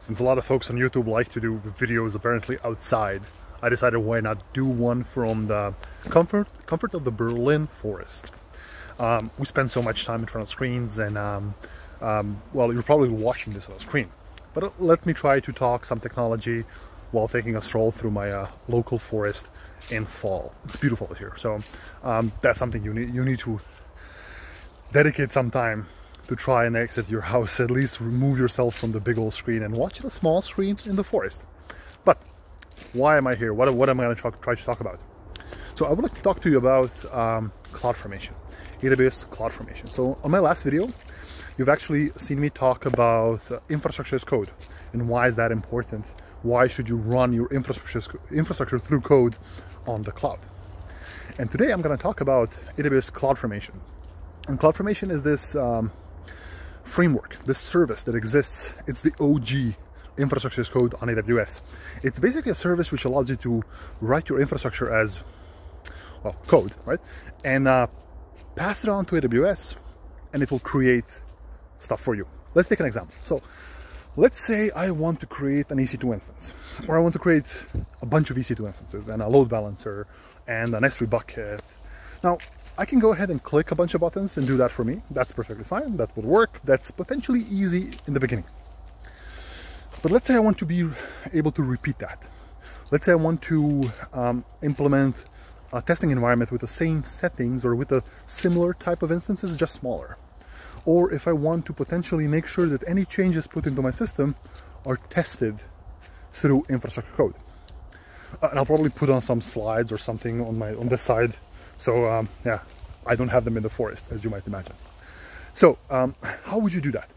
since a lot of folks on YouTube like to do videos apparently outside, I decided why not do one from the comfort comfort of the Berlin forest. Um, we spend so much time in front of screens and um, um, well, you're probably watching this on a screen. But uh, let me try to talk some technology while taking a stroll through my uh, local forest in fall. It's beautiful here, so um, that's something you need, you need to dedicate some time to try and exit your house, at least remove yourself from the big old screen and watch a small screen in the forest. But why am I here? What, what am I going to try to talk about? So I would like to talk to you about um, CloudFormation, AWS CloudFormation. So on my last video, you've actually seen me talk about uh, infrastructure as code and why is that important? Why should you run your infrastructure, infrastructure through code on the cloud? And today I'm going to talk about AWS CloudFormation. And CloudFormation is this um, framework, this service that exists. It's the OG infrastructure as code on AWS. It's basically a service which allows you to write your infrastructure as well code, right? And uh, pass it on to AWS, and it will create stuff for you. Let's take an example. So let's say I want to create an EC2 instance, or I want to create a bunch of EC2 instances and a load balancer and an S3 bucket. Now, I can go ahead and click a bunch of buttons and do that for me. That's perfectly fine. That would work. That's potentially easy in the beginning. But let's say I want to be able to repeat that. Let's say I want to um, implement a testing environment with the same settings or with a similar type of instances, just smaller. Or if I want to potentially make sure that any changes put into my system are tested through infrastructure code. Uh, and I'll probably put on some slides or something on my on this side so um, yeah, I don't have them in the forest, as you might imagine. So um, how would you do that?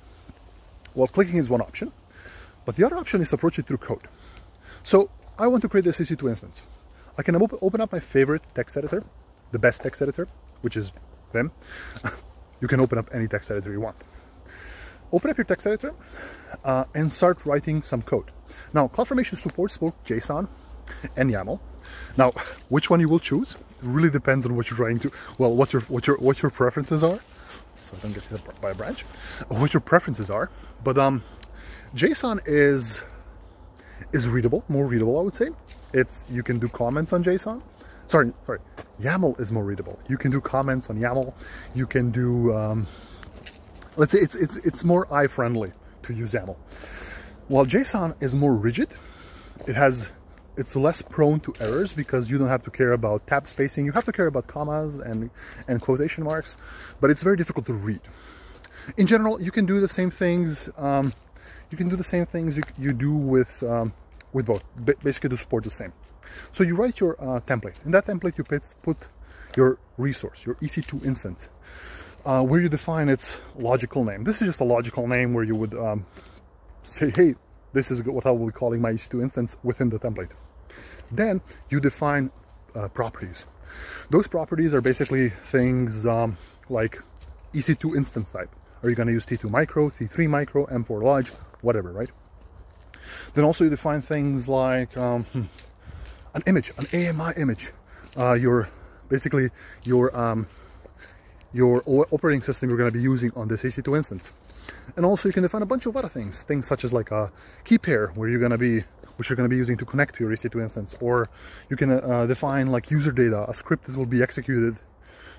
Well, clicking is one option, but the other option is approach it through code. So I want to create this EC2 instance. I can op open up my favorite text editor, the best text editor, which is Vim. you can open up any text editor you want. Open up your text editor uh, and start writing some code. Now, CloudFormation supports both JSON and YAML. Now, which one you will choose really depends on what you're trying to, well, what your what your what your preferences are. So I don't get hit by a branch. What your preferences are, but um, JSON is is readable, more readable, I would say. It's you can do comments on JSON. Sorry, sorry. YAML is more readable. You can do comments on YAML. You can do, um, let's say it's it's it's more eye friendly to use YAML. While JSON is more rigid, it has it's less prone to errors because you don't have to care about tab spacing. You have to care about commas and, and quotation marks, but it's very difficult to read. In general, you can do the same things. Um, you can do the same things you, you do with um, with both. basically, to support the same. So you write your uh, template. In that template, you put, put your resource, your EC2 instance, uh, where you define its logical name. This is just a logical name where you would um, say, hey, this is what I will be calling my EC2 instance within the template. Then you define uh, properties. Those properties are basically things um, like EC2 instance type. Are you going to use T2 micro, T3 micro, M4 large, whatever, right? Then also you define things like um, hmm, an image, an AMI image. Uh, your basically your um, your operating system you're going to be using on this EC2 instance. And also you can define a bunch of other things, things such as like a key pair where you're going to be which you're going to be using to connect to your EC2 instance, or you can uh, define like user data, a script that will be executed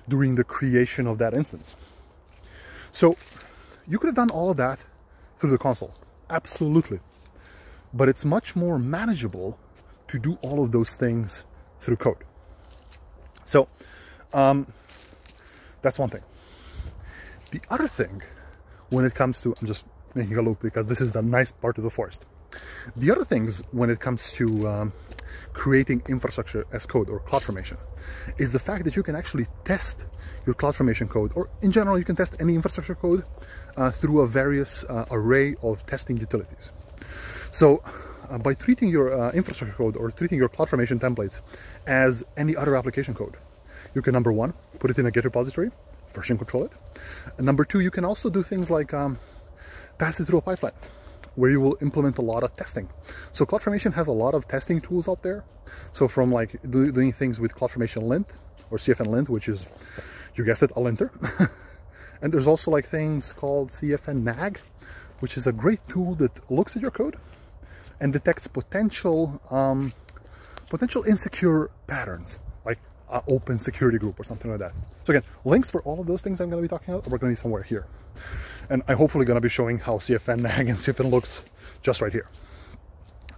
during the creation of that instance. So you could have done all of that through the console, absolutely. But it's much more manageable to do all of those things through code. So um, that's one thing. The other thing, when it comes to, I'm just making a loop because this is the nice part of the forest. The other things when it comes to um, creating infrastructure as code or CloudFormation is the fact that you can actually test your CloudFormation code or in general you can test any infrastructure code uh, through a various uh, array of testing utilities. So uh, by treating your uh, infrastructure code or treating your CloudFormation templates as any other application code, you can number one, put it in a Git repository, version control it. And number two, you can also do things like um, pass it through a pipeline where you will implement a lot of testing. So CloudFormation has a lot of testing tools out there. So from like do, doing things with CloudFormation lint or CFN lint, which is, you guessed it, a linter. and there's also like things called CFN nag, which is a great tool that looks at your code and detects potential um, potential insecure patterns an open security group or something like that. So again, links for all of those things I'm going to be talking about are going to be somewhere here. And I'm hopefully going to be showing how CFN and CFN looks just right here.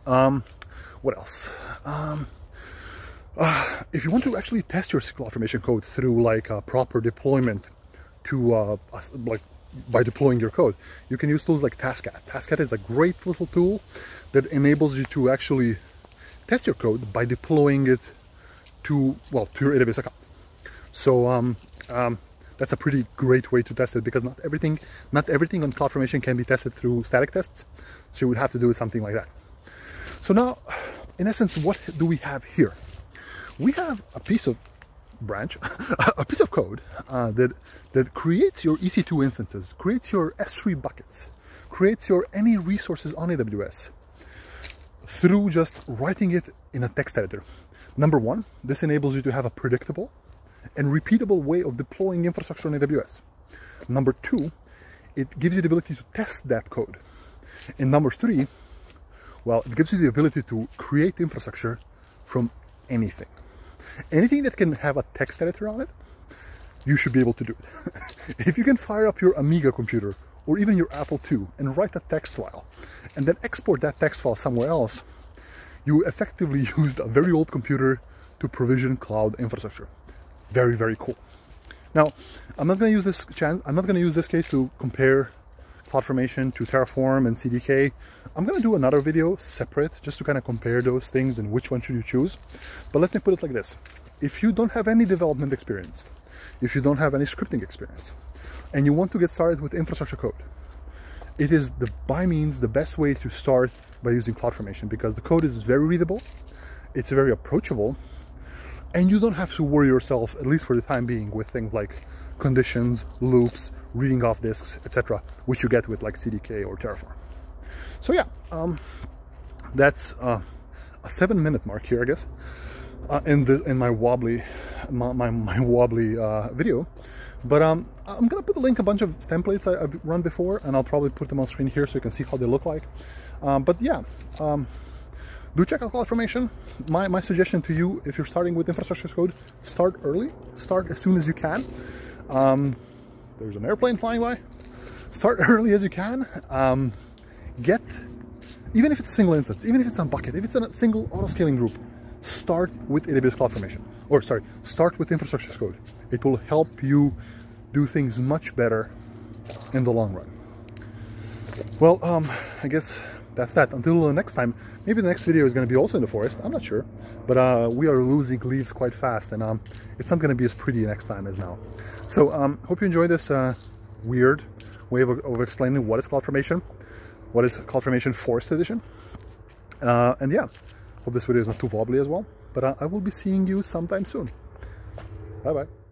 Um, what else? Um, uh, if you want to actually test your CloudFormation code through like a proper deployment to uh, like by deploying your code, you can use tools like Taskcat. Taskcat is a great little tool that enables you to actually test your code by deploying it to well to your AWS account. So um, um, that's a pretty great way to test it because not everything not everything on CloudFormation can be tested through static tests. So you would have to do something like that. So now, in essence, what do we have here? We have a piece of branch, a piece of code uh, that, that creates your EC2 instances, creates your S3 buckets, creates your any resources on AWS through just writing it in a text editor. Number one, this enables you to have a predictable and repeatable way of deploying infrastructure on AWS. Number two, it gives you the ability to test that code. And number three, well, it gives you the ability to create infrastructure from anything. Anything that can have a text editor on it, you should be able to do it. if you can fire up your Amiga computer or even your Apple II and write a text file and then export that text file somewhere else, you effectively used a very old computer to provision cloud infrastructure. Very, very cool. Now, I'm not going to use this chance. I'm not going to use this case to compare CloudFormation to Terraform and CDK. I'm going to do another video separate just to kind of compare those things and which one should you choose. But let me put it like this. If you don't have any development experience, if you don't have any scripting experience, and you want to get started with infrastructure code, it is the by means the best way to start by using CloudFormation because the code is very readable, it's very approachable, and you don't have to worry yourself, at least for the time being, with things like conditions, loops, reading off disks, etc., which you get with like CDK or Terraform. So yeah, um, that's uh, a seven minute mark here, I guess, uh, in the in my wobbly my, my, my wobbly uh, video. But um, I'm gonna put the link a bunch of templates I, have run before, and I'll probably put them on screen here so you can see how they look like. Um, but yeah, um, do check out CloudFormation. My, my suggestion to you, if you're starting with infrastructure as code, start early, start as soon as you can. Um, there's an airplane flying by. Start early as you can. Um, get, even if it's a single instance, even if it's a bucket, if it's a single auto-scaling group, start with AWS CloudFormation. Or sorry, start with infrastructure as code. It will help you do things much better in the long run. Well, um, I guess that's that. Until next time, maybe the next video is going to be also in the forest. I'm not sure. But uh, we are losing leaves quite fast and um, it's not going to be as pretty next time as now. So um, hope you enjoyed this uh, weird way of, of, explaining what is cloud formation, what is cloud formation Forest Edition. Uh, and yeah, hope this video is not too wobbly as well. But uh, I will be seeing you sometime soon. Bye-bye.